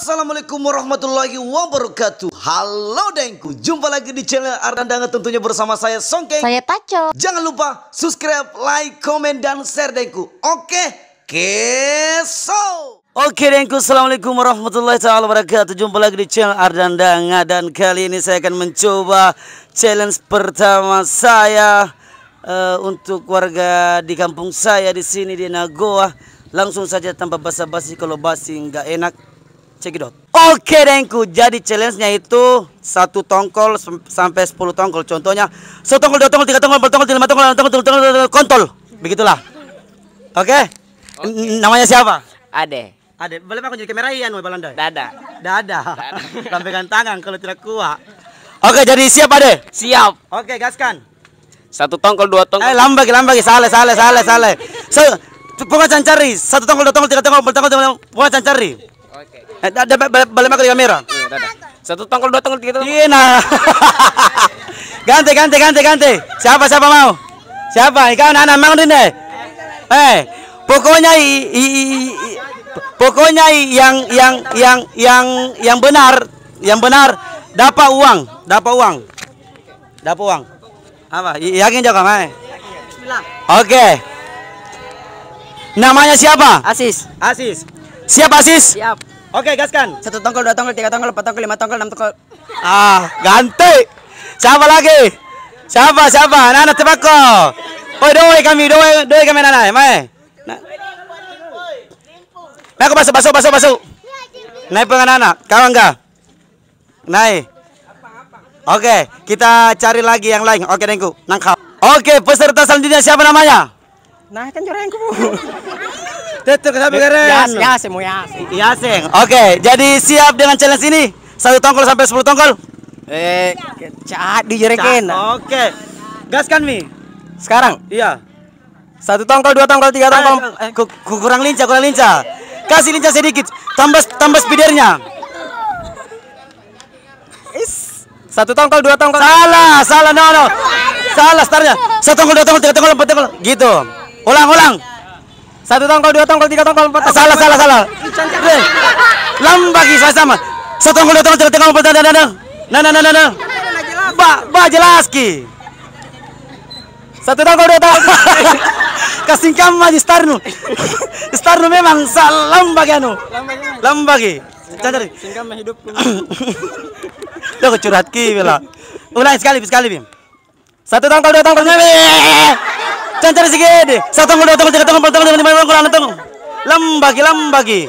Assalamualaikum warahmatullahi wabarakatuh. Halo Dengku. Jumpa lagi di channel Ardandanga tentunya bersama saya Songke Saya Taco. Jangan lupa subscribe, like, komen, dan share Dengku. Oke, keso Oke Dengku, Assalamualaikum warahmatullahi wabarakatuh. Jumpa lagi di channel Ardandanga Dan kali ini saya akan mencoba challenge pertama saya eh, Untuk warga di kampung saya di sini di Nagoa. Langsung saja tanpa basa-basi kalau basi nggak enak Cekidot. Oke dengku, jadi challenge-nya itu satu tongkol sampai 10 tongkol. Contohnya, satu tongkol, dua tongkol, tiga tongkol, empat tongkol, lima tongkol, enam tongkol, tujuh tongkol, tujuh tongkol, kontol. Begitulah. Oke? N- Namanya siapa? Ade, Ade, boleh aku jadi kamera ian, woi Balanda? dada. Dada. Lambaikan tangan kalau tidak kuat. Oke, jadi siap Ade? Siap. Oke, gaskan. Satu tongkol, dua Eh, tongkol. lambagi, lambagi, salah, salah, salah, salah. So, pokoknya cancari. Satu tongkol, dua tongkol, tiga tongkol, empat tongkol, lima tongkol, pokoknya cancari. Oke. Eh, da- da- balik balik ke kamera. Iya, dada. Satu tongkol, dua tongkol, tiga tongkol. Iya nah. ganti ganti ganti ganti. Siapa siapa mau? Siapa? Ikaw anak mau deh. Eh, pokoknya i, i, i- i- pokoknya i- yang yang yang yang yang benar, yang benar dapat uang, dapat uang. Dapat uang. Apa? Yakin Joko, Mai? Oke. Namanya siapa? Asis. Asis. Siap Asis? Siap. Oke, gaskan. Satu tongkol, dua tongkol, tiga tongkol, empat tongkol, lima tongkol, enam tongkol. Ah, ganti. Siapa lagi? Siapa? Siapa? Nana tebako. Oh, doi kami, doi, doi kami Nana. Mai. Na- Nah, aku masuk, masuk, masuk, masuk. Naik pengen anak, kawan enggak? Naik. Oke, kita cari lagi yang lain. Oke, Dengku, nangkap. Oke, peserta selanjutnya siapa namanya? Nah, kan jorengku. Tetur siapa keren? Yas, yas, mau yas. Yaseng. Oke, jadi siap dengan challenge ini? Satu tongkol sampai 10 tongkol? Eh, cat di jorengken. Oke. Gaskan Mi. Sekarang Iya. satu tongkol, dua tongkol, tiga tongkol. Eh, ku- ku- kurang lincah, kurang lincah. Kasih lincah sedikit. Tambah tambah speedernya. Is. Satu tongkol, dua tongkol. Salah, salah, no, no. Salah startnya. Satu tongkol, dua tongkol, tiga tongkol, empat tongkol. Gitu. Ulang, ulang. Satu tongkol, dua tongkol, tiga tongkol, empat Ah, salah, salah, salah. Lambagi sama sama. Satu tongkol, dua tongkol, tiga tongkol, empat. Nah, nah, nah, nah, nah, nah. Ba, ba jelas ki. Satu tongkol, dua tongkol. Kasing kamu aja Starnu. Starnu memang salam bagi anu. Lambagi. Cari. Singkam hidupku. Lo curhat ki bela. Ulang sekali, sekali bim. Satu tongkol, dua tongkol. Jangan segede. Satu tongkol, dua tongkol, tiga tongkol, empat tongkol, lima tongkol, enam tongkol. Lambagi, lambagi.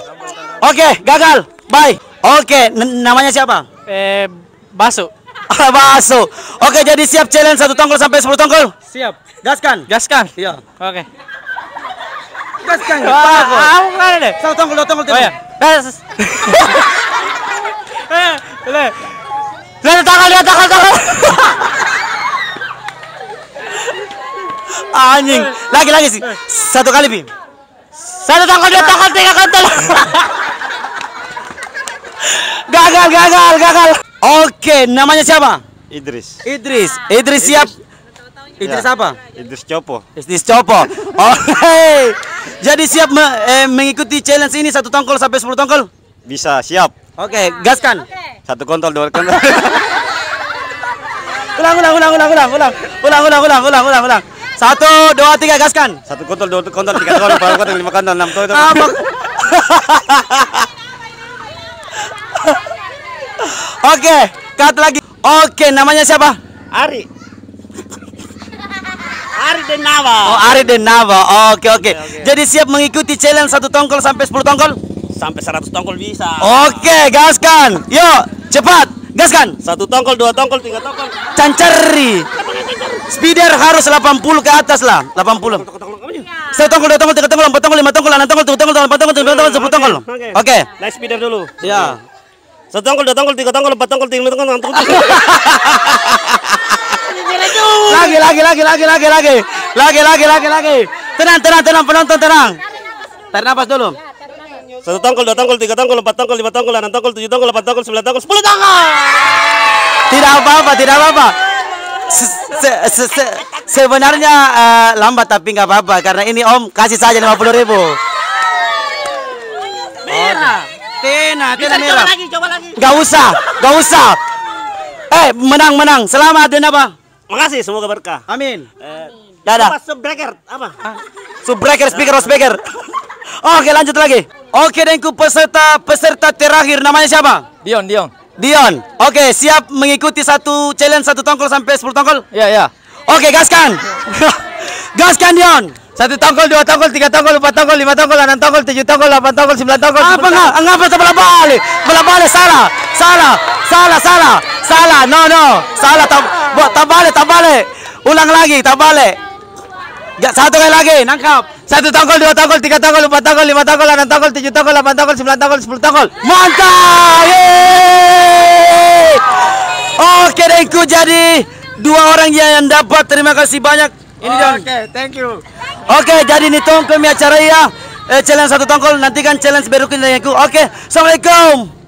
Oke, gagal. Bye. Oke, namanya siapa? Eh, baso. Baso. Oke, jadi siap challenge satu tongkol sampai 10 tongkol. Siap. Gaskan. Gaskan. Iya. Oke. Gaskan. Wah, aku mana deh? Satu tongkol, dua tongkol, tiga Oh ya. tongkol. Gas. Eh. Lihat tangan, lihat tangan, tangan. Anjing. Lagi, lagi sih. Satu kali, Bim. Satu tongkol, dua tongkol, tiga kontol. gagal, gagal, gagal. Oke, namanya siapa? Idris. Idris. Idris siap. Idris Ya. apa? Idris Copo. Idris Copo. Hey. Jadi siap me- eh, mengikuti challenge ini satu tongkol sampai 10 tongkol? Bisa, siap. Oke, gaskan. Satu kontol, dua kontol. Ulang, ulang, ulang, ulang, ulang, ulang, ulang, ulang, ulang, ulang, ulang, ulang. Satu, dua, tiga, gaskan. Satu kontol, dua kontol, tiga kontol, empat kontol, lima kontol, enam kontol. Apa? Oke, cut lagi. Oke, namanya siapa? Ari. Ari Denawa. Oh, Ari Denava. Oke, oke. Jadi siap mengikuti challenge satu tongkol sampai 10 tongkol? Sampai 100 tongkol bisa. Oke, gaskan. Yuk, cepat. Gaskan. Satu tongkol, dua tongkol, tiga tongkol. Cancari. Speeder harus 80 ke atas lah. 80. Satu tongkol, dua tongkol, tiga tongkol, empat tongkol, lima tongkol, enam tongkol, tujuh tongkol, empat tongkol, tujuh tongkol, sepuluh tongkol. Oke. Naik speeder dulu. Ya. Satu tongkol, dua tongkol, tiga tongkol, empat tongkol, lima tongkol, enam tongkol. Lagi, lagi, lagi, lagi, lagi, lagi. Lagi, lagi, lagi, lagi. Tenang, tenang, tenang, penonton tenang. Tarik nafas dulu. Satu tongkol, dua tongkol, tiga tongkol, empat tongkol, lima tongkol, enam tongkol, tujuh tongkol, delapan tongkol, sembilan tongkol, sepuluh tongkol. Tidak apa-apa, tidak apa-apa. Se- se- se- se- sebenarnya eh, lambat tapi nggak apa-apa karena ini Om kasih saja 50 ribu. Merah. Tena, tena Coba merah. lagi, coba lagi. Gak usah, gak usah. Eh, menang, menang. Selamat dan apa? Makasih, semoga berkah. Amin. Eh, Dadah. Apa subbracket? Apa? Subbreaker, speaker, speaker. Oke, lanjut lagi. Oke, dan ku peserta peserta terakhir namanya siapa? Dion, Dion. Dion. Oke, siap mengikuti satu challenge satu tongkol sampai 10 tongkol? Iya, iya. Oke, gaskan. gaskan Dion. Satu tongkol, dua tongkol, tiga tongkol, empat tongkol, lima tongkol, enam tongkol, tujuh tongkol, delapan tongkol, sembilan tongkol. Apa enggak? Enggak apa bola balik. Bola balik salah. Salah. Salah, salah. Salah. No, no. Salah tak balik, tak balik. Ulang lagi, tak balik. Gak satu kali lagi, nangkap. Satu tongkol, dua tongkol, tiga tongkol, empat tongkol, lima tongkol, enam tongkol, tujuh tongkol, delapan tongkol, sembilan tongkol, sepuluh tongkol. Mantap! Yeay! Oke, Dengku jadi dua orang yang dapat. Terima kasih banyak. Ini Don. Oke, thank you. Oke, jadi ini tongkol mi acara ya. Eh, challenge satu tongkol. Nantikan challenge berikutnya Dengku. Oke, assalamualaikum.